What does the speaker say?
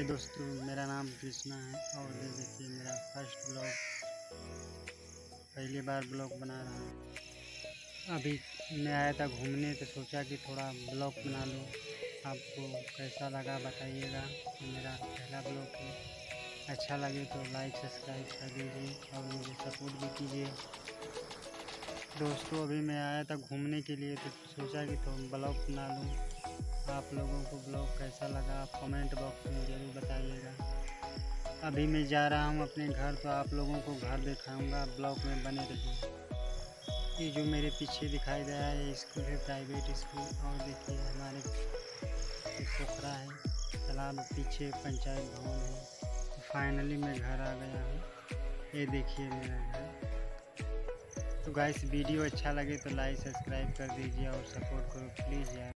हाय दोस्तों, मेरा नाम कृष्णा है और ये देखिए मेरा फ़र्स्ट ब्लॉग पहली बार ब्लॉग बना रहा हूँ। अभी मैं आया था घूमने तो सोचा कि थोड़ा ब्लॉग बना लूँ। आपको कैसा लगा बताइएगा मेरा पहला ब्लॉग है। अच्छा लगे तो लाइक सब्सक्राइब कर दीजिए और मुझे सपोर्ट भी कीजिए। दोस्तों, अभी मैं आया था घूमने के लिए तो सोचा कि तो ब्लॉग बना लूँ। आप लोगों को ब्लॉग कैसा लगा आप कमेंट बॉक्स में ज़रूर बताइएगा। अभी मैं जा रहा हूँ अपने घर तो आप लोगों को घर दिखाऊँगा ब्लॉग में बने रहिए। ये जो मेरे पीछे दिखाई दे रहा है स्कूल है, प्राइवेट स्कूल। और देखिए, हमारे पोखरा है, तालाब पीछे पंचायत भवन है। तो फाइनली मैं घर आ गया हूँ। ये देखिए मेरा घर। तो गाइस वीडियो अच्छा लगे तो लाइक सब्सक्राइब कर दीजिए और सपोर्ट करो प्लीज़ यार।